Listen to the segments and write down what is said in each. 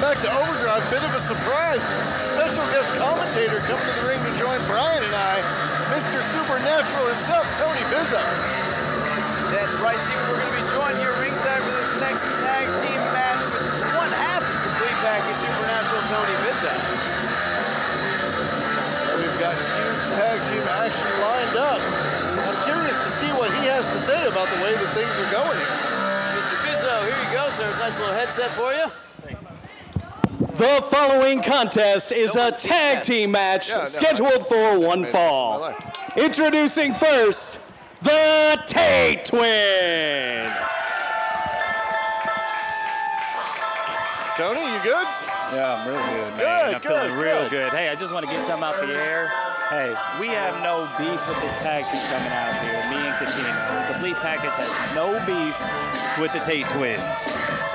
back to Overdrive. Bit of a surprise. Special guest commentator coming to the ring to join Brian and I, Mr. Supernatural himself, Tony Bizzo. That's right, Steve. We're going to be joined here ringside for this next tag team match with one half of the complete package, Supernatural Tony Bizzo. And we've got huge tag team action lined up. I'm curious to see what he has to say about the way that things are going here. Mr. Bizzo, here you go, sir. Nice little headset for you. The following contest is No a tag that. team match Yeah, no, scheduled for one made this in my fall. Introducing first, the Tate Twins. Tony, you good? Yeah, I'm real good, man. Good, I'm feeling real good. good. Hey, I just want to get something out the air. Hey, we have no beef with this tag team coming out here. Me and Catino. The complete Package has no beef with the Tate Twins.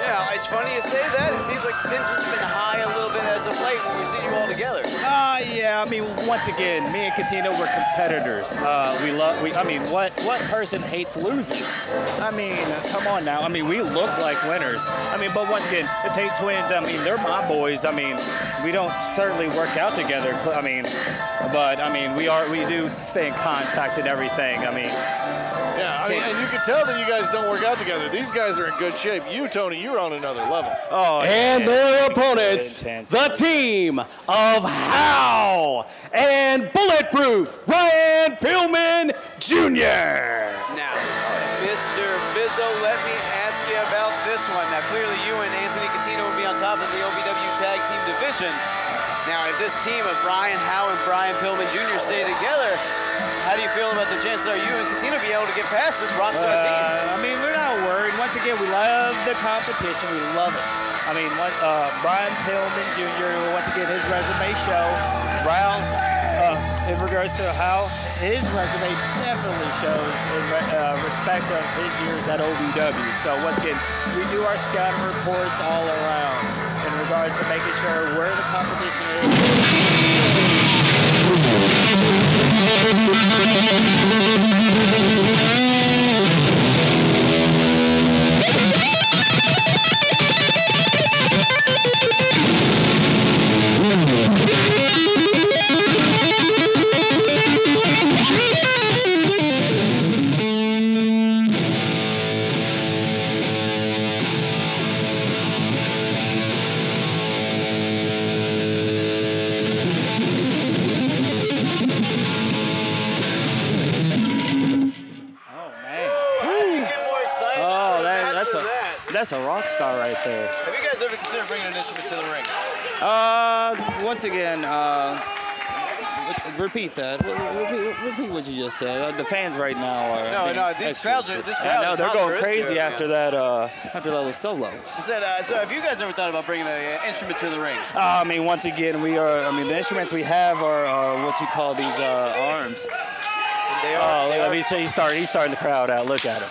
Yeah, it's funny you say that. It seems like tension's been high a little bit as of late when we see you all together. Uh, yeah, I mean, once again, me and Catino, we're competitors. Uh, we love, we, I mean, what, what person hates losing? I mean, come on now. I mean, we look like winners. I mean, but once again, the Tate Twins, I mean, they're my boys. I mean, we don't certainly work out together. I mean, but I mean, we are, we do stay in contact and everything. I mean, Yeah, I mean, and you can tell that you guys don't work out together. These guys are in good shape. You, Tony, you're on another level. oh, And yeah, their opponents, the team of Howe and Bulletproof, Brian Pillman Jr. Now, Mr. Bizzo, let me ask you about this one. Now, clearly you and Anthony Catino will be on top of the OVW Tag Team Division. Now, if this team of Brian Howe and Brian Pillman Jr. stay together, how do you feel about the chances are you and Catino be able to get past this rockstar team? Uh, I mean, we're not worried. Once again, we love the competition. We love it. I mean, one, uh, Brian Pillman Jr. Once again, his resume show. Brian, uh, in regards to how his resume definitely shows in re- uh, respect of his years at OVW. So once again, we do our scouting reports all around in regards to making sure where the competition is. Oh that's a rock star right there. Have you guys ever considered bringing an instrument to the ring? Uh, once again, uh, re- repeat that. Re- re- Repeat, repeat what you just said. Uh, the fans right now are. No, being no, these extra- crowds are- this I crowd know is they're going crazy it, yeah. after that. Uh, after that little solo. I said, uh, so have you guys ever thought about bringing an instrument to the ring? Uh, I mean, once again, we are. I mean, the instruments we have are uh, what you call these uh, arms. They Oh, they look, he's, he's starting. He's starting the crowd out. Look at him.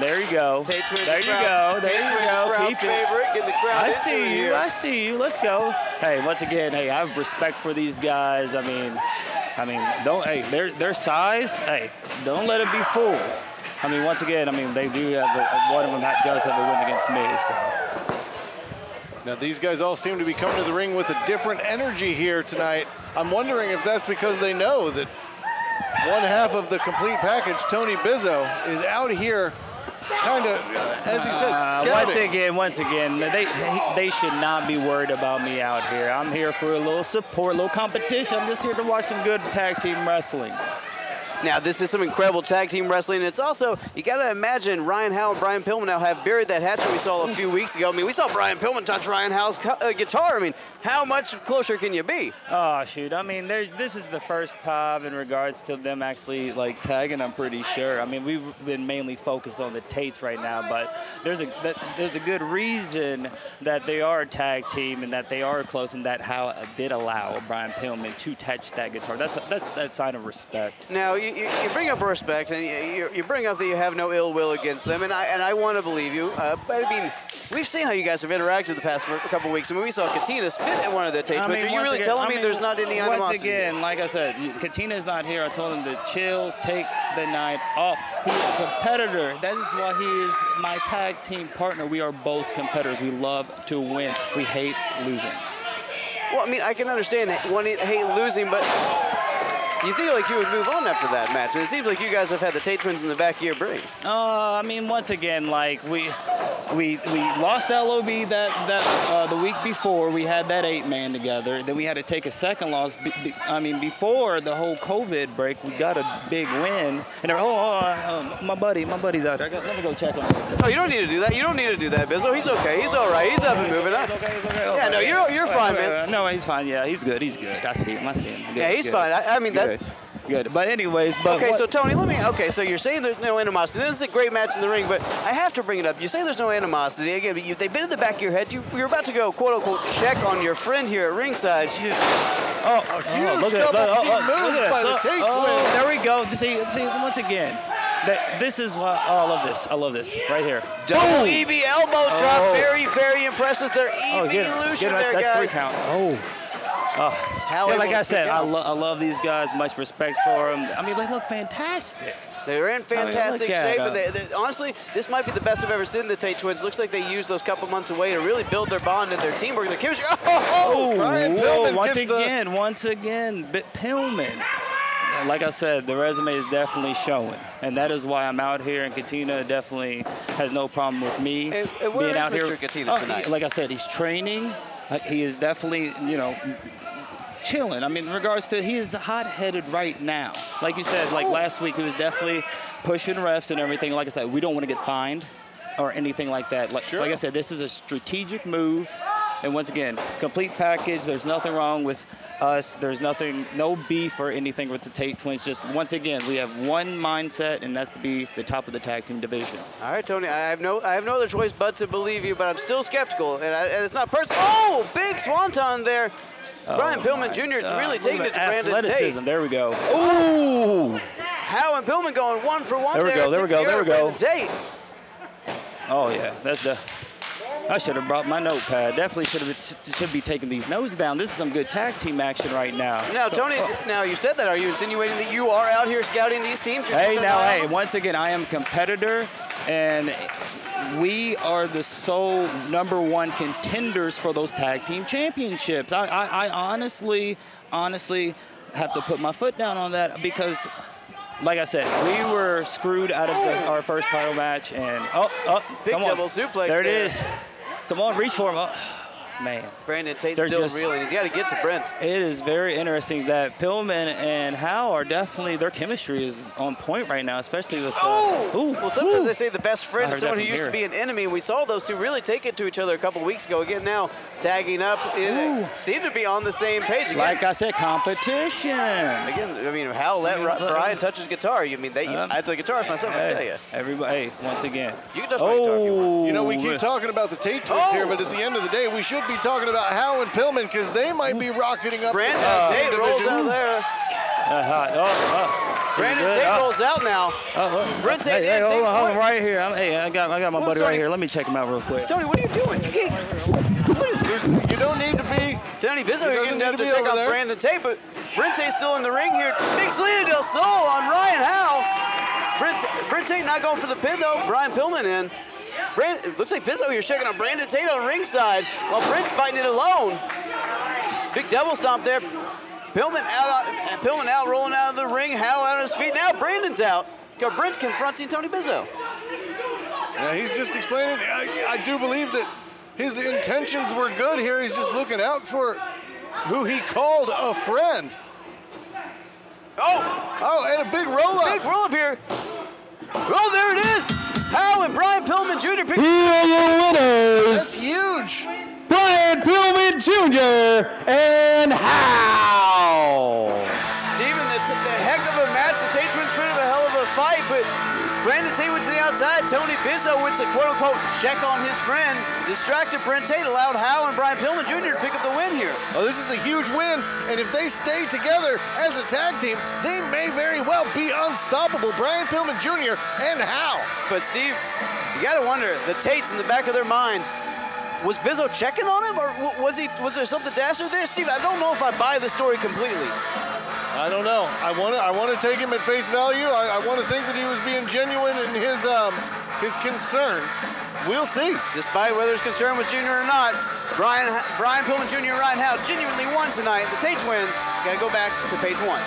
There you go. There the you crowd- go. There Tate you go. crowd Keep it. favorite. Get the crowd I see you. I see you. Let's go. Hey, once again, hey, I have respect for these guys. I mean, I mean, don't. Hey, their their size. Hey, don't let it be fooled. I mean, once again, I mean, they do have a, one of them that does have a win against me. So. Now, these guys all seem to be coming to the ring with a different energy here tonight. I'm wondering if that's because they know that one half of the complete package, Tony Bizzo, is out here kind of, as he said, Uh, once again, once again, they they should not be worried about me out here. I'm here for a little support, a little competition. I'm just here to watch some good tag team wrestling. Now, this is some incredible tag team wrestling. And it's also, you got to imagine Ryan Howe and Brian Pillman now have buried that hatchet we saw a few weeks ago. I mean, we saw Brian Pillman touch Ryan Howe's uh, guitar. I mean, how much closer can you be? Oh shoot! I mean, this is the first time in regards to them actually like tagging. I'm pretty sure. I mean, we've been mainly focused on the Tates right now, but there's a there's a good reason that they are a tag team and that they are close, and that Howe did allow Brian Pillman to touch that guitar. That's a, that's that sign of respect. Now, you, you, you bring up respect, and you, you, bring up that you have no ill will against them, and I and I want to believe you. Uh, but I mean, we've seen how you guys have interacted the past couple weeks. I mean, we saw Catino spit at one of the Tate I twins. Are you really again- telling I me there's not any animosity? Once again, like I said, Catino's not here. I told him to chill, take the night off. He's a competitor. That is why he is my tag team partner. We are both competitors. We love to win. We hate losing. Well, I mean, I can understand one hate losing, but you think like you would move on after that match, and it seems like you guys have had the Tate twins in the back of your brain. Uh, I mean, once again, like we we we lost LOB that that uh, the week before. We had that eight man together. Then we had to take a second loss. Be, be, I mean, before the whole COVID break, we got a big win. And they're, oh, oh, uh, my buddy, my buddy's out there. Go- Let me go check on him. No, you don't need to do that. You don't need to do that, Bizzo. He's okay. He's all right. He's up and moving up. He's okay. He's okay. Yeah, no, you're you're fine, man. No, he's fine. Yeah, he's good. He's good. I see him. I see him. Good, Yeah, he's good. fine. I, I mean that. Good. Good. But anyways, but Okay, what- so Tony, let me. Okay, so you're saying there's no animosity. This is a great match in the ring, but I have to bring it up. You say there's no animosity. Again, you, they've been in the back of your head. You, you're about to go, quote unquote, check on your friend here at ringside. Oh, oh, oh, look at double look, team moves look at by the this. Tate oh, oh. twins. There we go. See, see once again. That, this is what oh, I love this. I love this right here. Double EV elbow drop. Oh. Very, very impressive. Their EV Oh, get, illusion get, there, that's, that's three count. Oh. How Yeah, like I said, I, lo- I love these guys. Much respect for them. I mean, they look fantastic. They're in fantastic look at shape, they, they, honestly, this might be the best I've ever seen the Tate twins. Looks like they used those couple months away to really build their bond and their teamwork and their chemistry. Oh, Oh, oh Brian whoa, once gets the- again, once again, Bit Pillman. And Like I said, the resume is definitely showing, and that is why I'm out here. And Catino definitely has no problem with me And- and being out Mr. here. Catino Oh, tonight? Like I said, he's training. Uh, He is definitely, you know, chilling. I mean, in regards to he is hot-headed right now. Like you said, like last week, he was definitely pushing refs and everything. Like I said, we don't want to get fined or anything like that. Like, Sure. like I said, this is a strategic move. And once again, complete package. There's nothing wrong with us. There's nothing, no beef or anything with the Tate twins. Just once again, we have one mindset, and that's to be the top of the tag team division. All right, Tony. I have no, I have no other choice but to believe you, but I'm still skeptical, and, I, and it's not personal. Oh, big swanton there. Brian Pillman Jr. Uh, really taking it to Brandon Tate. There we go. Ooh! Howe and Pillman going one for one There we there. go, there we go, there we go. Brandon Tate. Oh yeah, that's the. I should have brought my notepad. Definitely should have should be taking these notes down. This is some good tag team action right now. Now, Tony, now you said that. Are you insinuating that you are out here scouting these teams? You're Hey, now, hey, once again, I am competitor, and we are the sole number one contenders for those tag team championships. I, I, I honestly, honestly have to put my foot down on that because, like I said, we were screwed out of the, our first title match, and oh, oh, Big come on. double suplex There it there. is. Come on, reach for him. Uh, Oh, man. Brandon Tate's They're still just- reeling. He's got to get to Brent. It is very interesting that Pillman and Howe are definitely their chemistry is on point right now, especially with. Uh, Oh! ooh, well, sometimes ooh. they say the best friend is someone who from used to be an enemy. We saw those two really take it to each other a couple weeks ago. Again, now tagging up. It seem to be on the same page. Again, Like I said, competition. again I mean, Hal let Ri- Brian touch his guitar. You mean they? Um, that's a guitarist myself. I tell you. Hey, everybody, hey, once again. You can touch my guitar if you want. You know, we keep Oh, talking about the Tate twins Oh. here, but at the end of the day, we should be talking about Howe and Pillman because they might be rocketing up. Brandon the tag Tate rolls out there. uh, hot. Oh, oh. Brandon Tate Oh, rolls out now. oh, oh. Brent Tate Hey, hey, hold on, hold on, right here. I'm, hey, I got, I got my Hold buddy Tony. right here. Let me check him out real quick. Tony, what are you doing? You can't. What is this? You don't need to be. Tony Bizzo He here doesn't getting need to to check out there. Brandon Tate, but Brent Tate's still in the ring here. Big Selena Del Sol on Ryan Howe. Brent, Brent Tate not going for the pin though. Brian Pillman in. Brand, it looks like Bizzo here checking on Brandon Tate on ringside while Brent's fighting it alone. Big double stomp there. Pillman out, on- uh, Pillman out, rolling out of the ring. Howe out on his feet. Now Brandon's out. Got Brent confronting Tony Bizzo. Yeah, he's just explaining. I, I do believe that his intentions were good here. He's just looking out for who he called a friend. Oh, Oh, and a big roll up. big roll up here. Oh, there it is. Howe and Brian Pillman Jr. Here are your winners. That's huge. Brian Pillman Jr. and Howe. Steven, the, the heck of a match. The Tate twins put up a hell of a fight, but Brandon Tate went to the outside. Tony Bizzo went to quote unquote check on his friend, distracted Brent Tate, allowed Howe and Brian Pillman Jr. to pick up the win here. Oh, this is a huge win, and if they stay together as a tag team, they may very well be unstoppable. Brian Pillman Jr. and Howe. But Steve, you gotta wonder, the Tates in the back of their minds, was Bizzo checking on him, or was he? Was there something dastardly there, Steve? I don't know if I buy the story completely. I don't know. I want to. I want to take him at face value. I, I want to think that he was being genuine in his um, his concern. We'll see. Despite whether his concern was Junior or not, Brian Brian Pillman Jr. and Ryan Howe genuinely won tonight. The Tate twins gotta go back to page one.